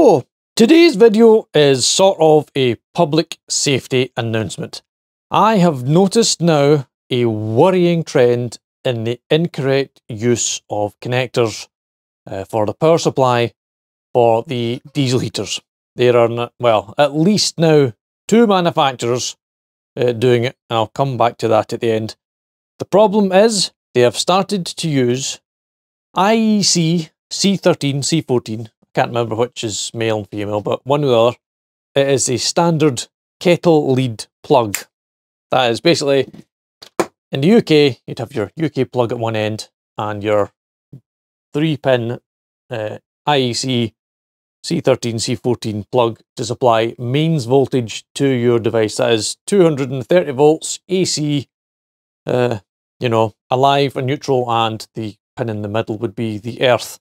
So, today's video is sort of a public safety announcement. I have noticed now a worrying trend in the incorrect use of connectors uh, for the power supply for the diesel heaters. There are, well, at least now two manufacturers uh, doing it, and I'll come back to that at the end. The problem is they have started to use IEC C13, C14, I can't remember which is male and female, but one or the other. It is a standard kettle lead plug. That is basically, in the UK, you'd have your UK plug at one end and your three pin uh, IEC C13, C14 plug to supply mains voltage to your device. That is 230 volts AC, uh, you know, alive and neutral, and the pin in the middle would be the earth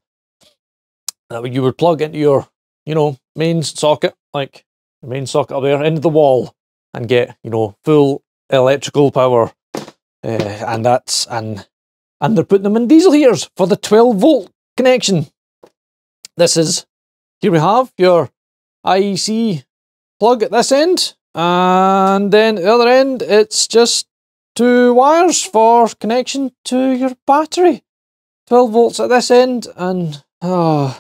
that you would plug into your, you know, main socket, like the main socket up there, into the wall and get, you know, full electrical power. Uh, and that's, and, and they're putting them in diesel heaters for the 12 volt connection. This is, here we have your IEC plug at this end. And then the other end, it's just two wires for connection to your battery. 12 volts at this end and oh,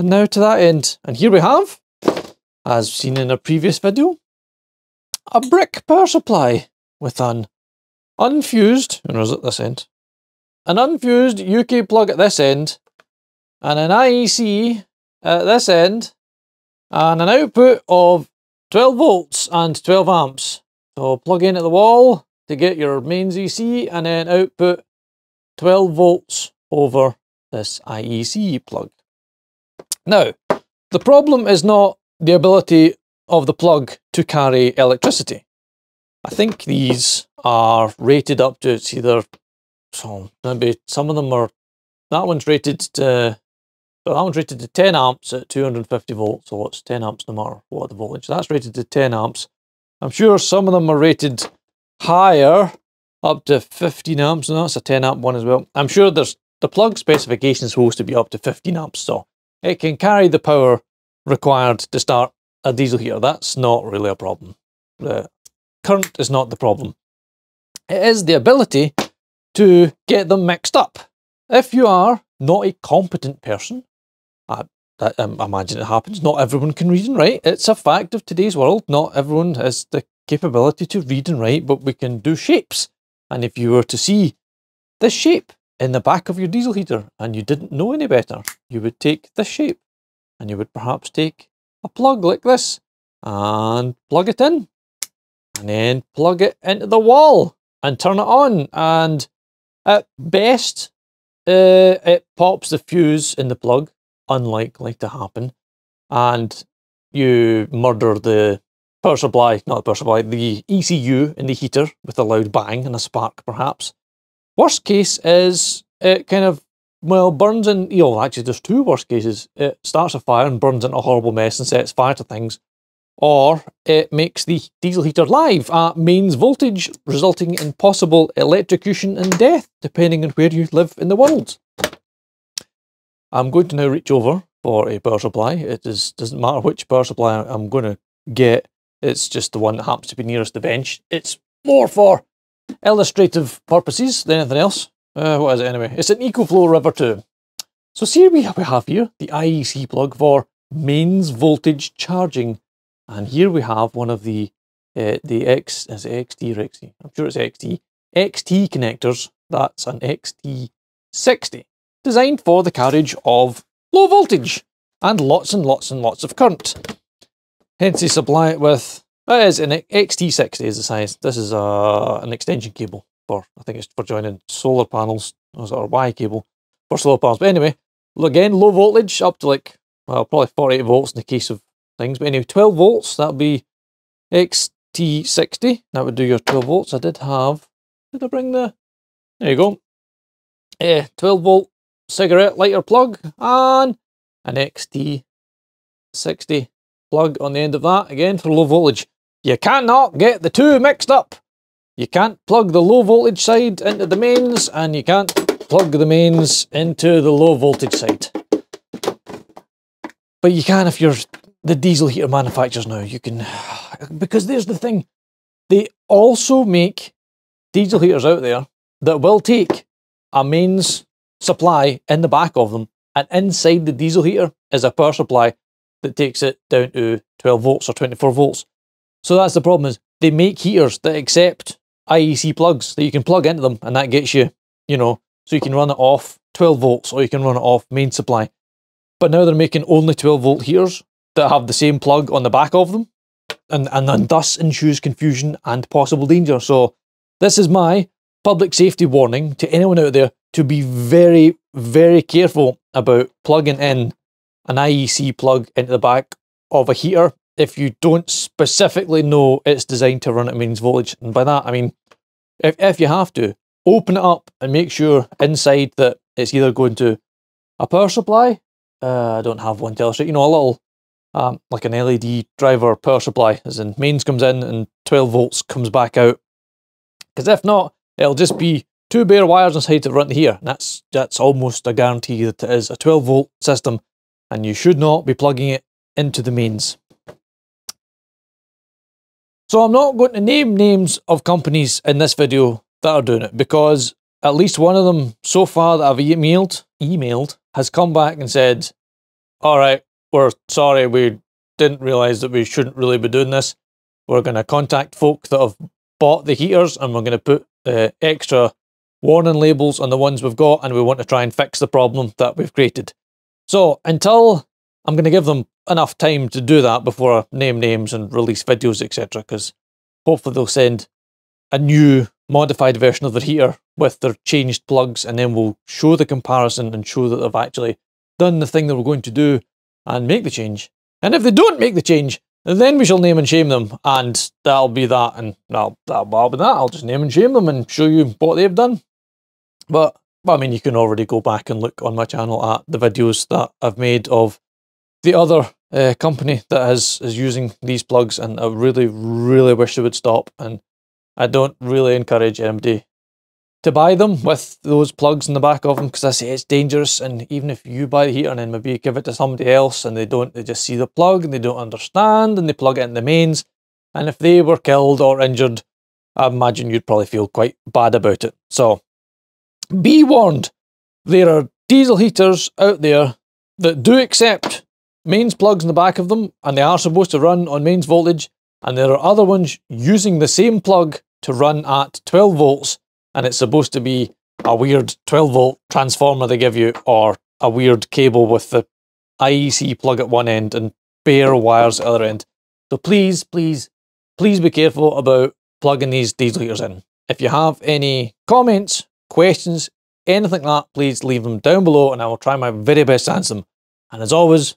and now to that end. And here we have, as seen in a previous video, a brick power supply with an unfused, where is it this end? An unfused UK plug at this end, and an IEC at this end, and an output of 12 volts and 12 amps. So plug in at the wall to get your mains EC and then output 12 volts over this IEC plug. Now, the problem is not the ability of the plug to carry electricity. I think these are rated up to, it's either, so maybe some of them are, that one's rated to, that one's rated to 10 amps at 250 volts, so what's 10 amps no matter what the voltage. That's rated to 10 amps. I'm sure some of them are rated higher, up to 15 amps, and that's a 10 amp one as well. I'm sure there's, the plug specification is supposed to be up to 15 amps, so it can carry the power required to start a diesel heater. That's not really a problem. The current is not the problem. It is the ability to get them mixed up. If you are not a competent person, I, I, I imagine it happens, not everyone can read and write. It's a fact of today's world. Not everyone has the capability to read and write, but we can do shapes. And if you were to see this shape, in the back of your diesel heater and you didn't know any better, you would take this shape and you would perhaps take a plug like this and plug it in and then plug it into the wall and turn it on and at best uh, it pops the fuse in the plug unlikely to happen and you murder the power supply not the power supply the ECU in the heater with a loud bang and a spark perhaps. Worst case is it kind of, well, burns in, you know, actually there's two worst cases. It starts a fire and burns into a horrible mess and sets fire to things. Or it makes the diesel heater live at mains voltage, resulting in possible electrocution and death, depending on where you live in the world. I'm going to now reach over for a power supply. It is, doesn't matter which power supply I'm going to get. It's just the one that happens to be nearest the bench. It's more for illustrative purposes than anything else. Uh, what is it anyway? It's an EcoFlow River 2. So see we have here the IEC plug for mains voltage charging. And here we have one of the uh, the X, is it XT or XT? I'm sure it's XT. XT connectors, that's an XT60, designed for the carriage of low voltage and lots and lots and lots of current. Hence they supply it with it is an XT60 is the size. This is a, uh, an extension cable for, I think it's for joining solar panels, or Y cable for solar panels. But anyway, again, low voltage up to like, well, probably 48 volts in the case of things. But anyway, 12 volts, that would be XT60. That would do your 12 volts. I did have, did I bring the, there you go. Yeah, 12 volt cigarette lighter plug and an XT60 plug on the end of that, again for low voltage. You cannot get the two mixed up. You can't plug the low voltage side into the mains and you can't plug the mains into the low voltage side. but you can if you're the diesel heater manufacturers now. You can, because there's the thing. They also make diesel heaters out there that will take a mains supply in the back of them, and inside the diesel heater is a power supply that takes it down to 12 volts or 24 volts. So that's the problem is they make heaters that accept IEC plugs that you can plug into them and that gets you, you know, so you can run it off 12 volts or you can run it off main supply. But now they're making only 12 volt heaters that have the same plug on the back of them and, and, and thus ensues confusion and possible danger. So this is my public safety warning to anyone out there to be very, very careful about plugging in an IEC plug into the back of a heater if you don't specifically know it's designed to run at mains voltage. And by that, I mean, if, if you have to, open it up and make sure inside that it's either going to a power supply, uh, I don't have one to illustrate, you know, a little, um, like an LED driver power supply, as in mains comes in and 12 volts comes back out. Because if not, it'll just be two bare wires inside to run here. And that's, that's almost a guarantee that it is a 12 volt system and you should not be plugging it into the mains. So I'm not going to name names of companies in this video that are doing it because at least one of them so far that I've emailed, emailed has come back and said, all right, we're sorry, we didn't realize that we shouldn't really be doing this. We're going to contact folk that have bought the heaters and we're going to put extra warning labels on the ones we've got and we want to try and fix the problem that we've created. So until I'm going to give them enough time to do that before I name names and release videos, etc. Because hopefully they'll send a new modified version of their heater with their changed plugs and then we'll show the comparison and show that they've actually done the thing they were going to do and make the change. And if they don't make the change, then we shall name and shame them and that'll be that and that'll, that'll be that. I'll just name and shame them and show you what they've done. But, I mean, you can already go back and look on my channel at the videos that I've made of the other uh, company that is, is using these plugs and I really, really wish they would stop. And I don't really encourage MD to buy them with those plugs in the back of them because I say it's dangerous. And even if you buy the heater and then maybe give it to somebody else and they don't, they just see the plug and they don't understand and they plug it in the mains. And if they were killed or injured, I imagine you'd probably feel quite bad about it. So be warned, there are diesel heaters out there that do accept mains plugs in the back of them and they are supposed to run on mains voltage and there are other ones using the same plug to run at 12 volts and it's supposed to be a weird 12 volt transformer they give you or a weird cable with the IEC plug at one end and bare wires at the other end. So please, please, please be careful about plugging these diesel heaters in. If you have any comments, questions, anything like that, please leave them down below and I will try my very best to answer them. And as always,